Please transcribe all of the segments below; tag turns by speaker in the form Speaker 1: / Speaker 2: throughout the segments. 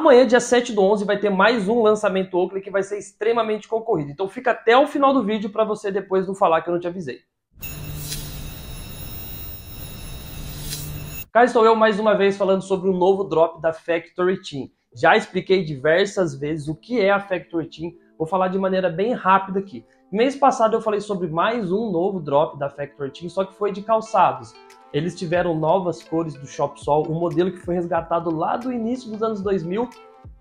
Speaker 1: Amanhã, dia 7 do 11, vai ter mais um lançamento Oakley que vai ser extremamente concorrido. Então fica até o final do vídeo para você depois não falar que eu não te avisei. Cá estou eu mais uma vez falando sobre o novo drop da Factory Team. Já expliquei diversas vezes o que é a Factory Team, vou falar de maneira bem rápida aqui. Mês passado eu falei sobre mais um novo drop da Factory Team, só que foi de calçados. Eles tiveram novas cores do Shop Sol, um modelo que foi resgatado lá do início dos anos 2000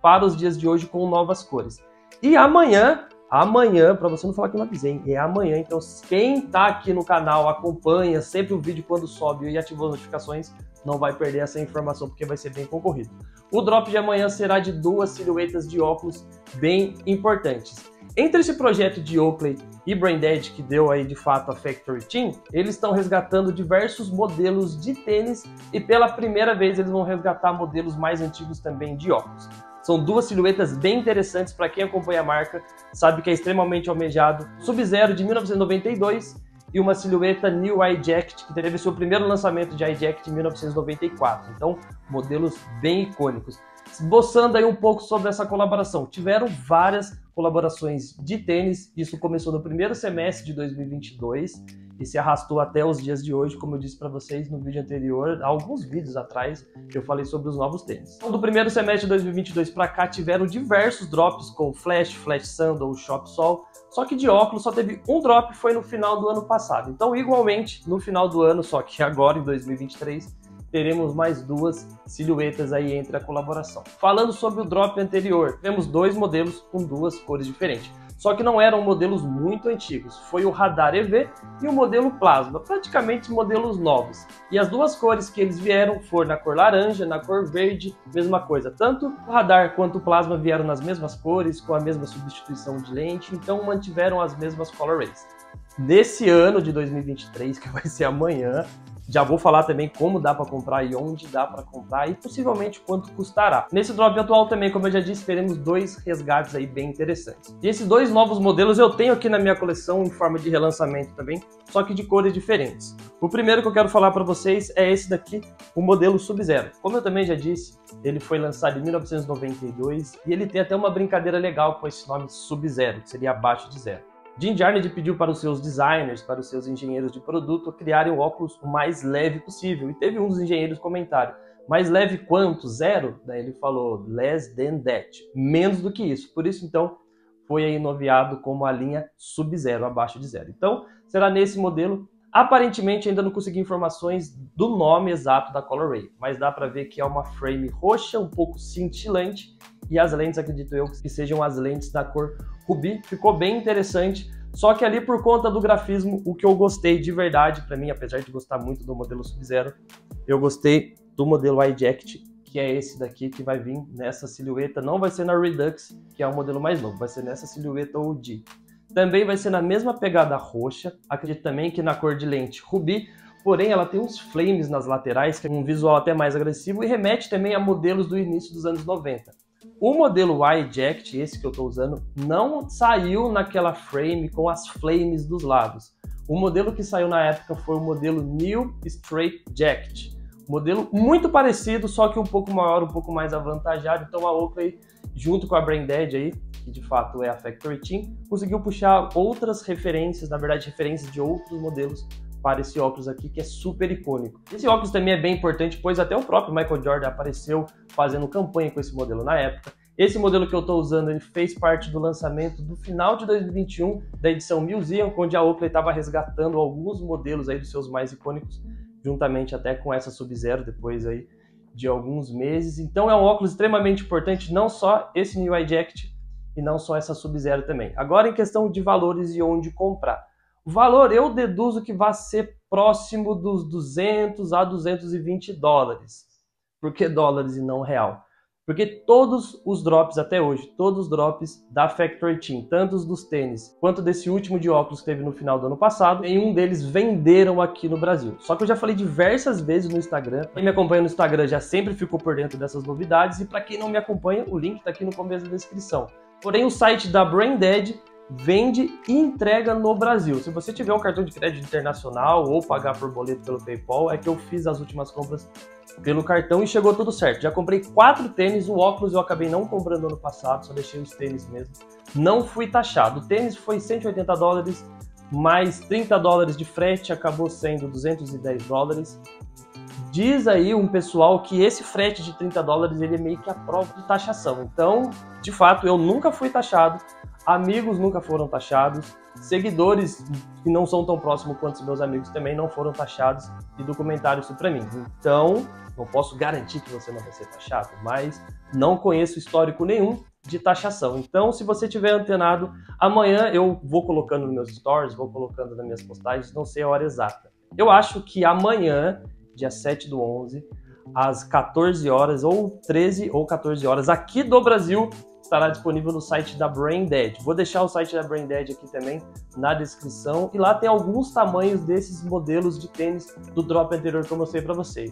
Speaker 1: para os dias de hoje com novas cores. E amanhã, amanhã, para você não falar que eu não avisei, é amanhã. Então, quem está aqui no canal, acompanha sempre o vídeo quando sobe e ativou as notificações, não vai perder essa informação porque vai ser bem concorrido. O drop de amanhã será de duas silhuetas de óculos bem importantes. Entre esse projeto de Oakley e Braindead, que deu aí de fato a Factory Team, eles estão resgatando diversos modelos de tênis e pela primeira vez eles vão resgatar modelos mais antigos também de óculos. São duas silhuetas bem interessantes para quem acompanha a marca, sabe que é extremamente almejado. Sub-Zero de 1992 e uma silhueta New Eye que teve seu primeiro lançamento de Eye em 1994. Então, modelos bem icônicos. Esboçando aí um pouco sobre essa colaboração. Tiveram várias colaborações de tênis, isso começou no primeiro semestre de 2022 e se arrastou até os dias de hoje, como eu disse para vocês no vídeo anterior, alguns vídeos atrás, que eu falei sobre os novos tênis. Então, do primeiro semestre de 2022 para cá, tiveram diversos drops com Flash, Flash Sandal, Shop Sol, só que de óculos só teve um drop, foi no final do ano passado. Então, igualmente, no final do ano, só que agora em 2023, teremos mais duas silhuetas aí entre a colaboração. Falando sobre o drop anterior, temos dois modelos com duas cores diferentes. Só que não eram modelos muito antigos, foi o Radar EV e o modelo Plasma, praticamente modelos novos. E as duas cores que eles vieram foram na cor laranja, na cor verde, mesma coisa. Tanto o Radar quanto o Plasma vieram nas mesmas cores, com a mesma substituição de lente, então mantiveram as mesmas colorways. Nesse ano de 2023, que vai ser amanhã, já vou falar também como dá para comprar e onde dá para comprar e possivelmente quanto custará. Nesse drop atual também, como eu já disse, teremos dois resgates aí bem interessantes. E esses dois novos modelos eu tenho aqui na minha coleção em forma de relançamento também, só que de cores diferentes. O primeiro que eu quero falar para vocês é esse daqui, o modelo Sub-Zero. Como eu também já disse, ele foi lançado em 1992 e ele tem até uma brincadeira legal com esse nome Sub-Zero, que seria abaixo de zero. Jim Jarned pediu para os seus designers, para os seus engenheiros de produto, criarem o óculos o mais leve possível. E teve um dos engenheiros comentário, mais leve quanto? Zero? Daí ele falou, less than that, menos do que isso. Por isso, então, foi aí noviado como a linha sub-zero, abaixo de zero. Então, será nesse modelo. Aparentemente, ainda não consegui informações do nome exato da Colorway, mas dá para ver que é uma frame roxa, um pouco cintilante, e as lentes, acredito eu, que sejam as lentes da cor Ruby, ficou bem interessante. Só que ali por conta do grafismo, o que eu gostei de verdade para mim, apesar de gostar muito do modelo Sub-Zero, eu gostei do modelo iJacket, que é esse daqui que vai vir nessa silhueta. Não vai ser na Redux, que é o modelo mais novo, vai ser nessa silhueta OG. Também vai ser na mesma pegada roxa, acredito também que na cor de lente Ruby, porém ela tem uns flames nas laterais, que é um visual até mais agressivo e remete também a modelos do início dos anos 90. O modelo Y-Eject, esse que eu estou usando, não saiu naquela frame com as flames dos lados. O modelo que saiu na época foi o modelo New Straight Jacket. Modelo muito parecido, só que um pouco maior, um pouco mais avantajado. Então a Oakley, junto com a Braindead aí, que de fato é a Factory Team, conseguiu puxar outras referências, na verdade referências de outros modelos para esse óculos aqui, que é super icônico. Esse óculos também é bem importante, pois até o próprio Michael Jordan apareceu fazendo campanha com esse modelo na época. Esse modelo que eu estou usando, ele fez parte do lançamento do final de 2021 da edição Museum, onde a Oakley estava resgatando alguns modelos aí dos seus mais icônicos, juntamente até com essa Sub-Zero, depois aí de alguns meses. Então é um óculos extremamente importante, não só esse New Jacket e não só essa Sub-Zero também. Agora em questão de valores e onde comprar. O valor eu deduzo que vai ser próximo dos 200 a 220 dólares. Por que dólares e não real? Porque todos os drops até hoje, todos os drops da Factory Team, tanto os dos tênis quanto desse último de óculos que teve no final do ano passado, nenhum deles venderam aqui no Brasil. Só que eu já falei diversas vezes no Instagram. Quem me acompanha no Instagram já sempre ficou por dentro dessas novidades e para quem não me acompanha, o link está aqui no começo da descrição. Porém, o site da Brain Dead vende e entrega no Brasil. Se você tiver um cartão de crédito internacional ou pagar por boleto pelo PayPal, é que eu fiz as últimas compras pelo cartão e chegou tudo certo. Já comprei quatro tênis, o óculos eu acabei não comprando ano passado, só deixei os tênis mesmo. Não fui taxado. O tênis foi 180 dólares, mais 30 dólares de frete, acabou sendo 210 dólares. Diz aí um pessoal que esse frete de 30 dólares ele é meio que a prova de taxação. Então, de fato, eu nunca fui taxado, amigos nunca foram taxados, seguidores que não são tão próximos quanto os meus amigos também não foram taxados e documentaram isso para mim. Então, não posso garantir que você não vai ser taxado, mas não conheço histórico nenhum de taxação. Então, se você tiver antenado, amanhã eu vou colocando nos meus stories, vou colocando nas minhas postagens, não sei a hora exata. Eu acho que amanhã, dia 7 do 11, às 14 horas, ou 13 ou 14 horas, aqui do Brasil, estará disponível no site da Brain Dead. Vou deixar o site da Brain Dead aqui também na descrição e lá tem alguns tamanhos desses modelos de tênis do drop anterior que eu mostrei para vocês.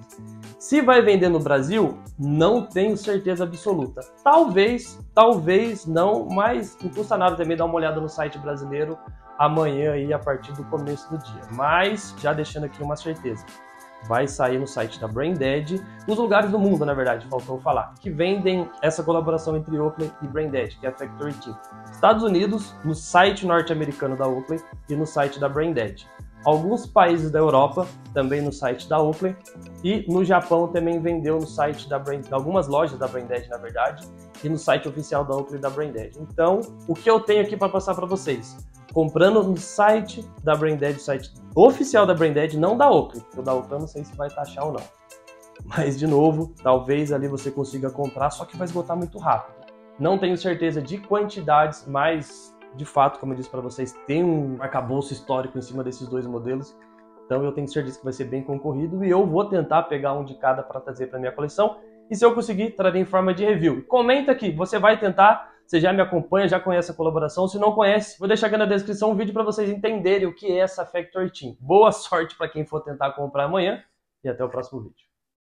Speaker 1: Se vai vender no Brasil, não tenho certeza absoluta. Talvez, talvez não, mas não custa nada também dar uma olhada no site brasileiro amanhã aí a partir do começo do dia. Mas já deixando aqui uma certeza vai sair no site da Braindead, nos lugares do mundo, na verdade, faltou falar, que vendem essa colaboração entre Oakley e Braindead, que é a Factory Team. Estados Unidos, no site norte-americano da Oakley e no site da Braindead. Alguns países da Europa, também no site da Oakley, e no Japão também vendeu no site da Brain, algumas lojas da Braindead, na verdade, e no site oficial da Oakley da Braindead. Então, o que eu tenho aqui para passar para vocês? Comprando no site da Braindead, site oficial da Braindead, não da Oakley. O da Oakley eu não sei se vai taxar ou não. Mas, de novo, talvez ali você consiga comprar, só que vai esgotar muito rápido. Não tenho certeza de quantidades, mas, de fato, como eu disse para vocês, tem um arcabouço histórico em cima desses dois modelos. Então eu tenho certeza que vai ser bem concorrido e eu vou tentar pegar um de cada para trazer para minha coleção. E se eu conseguir, trarei em forma de review. Comenta aqui, você vai tentar você já me acompanha, já conhece a colaboração. Se não conhece, vou deixar aqui na descrição um vídeo para vocês entenderem o que é essa Factory Team. Boa sorte para quem for tentar comprar amanhã e até o próximo vídeo.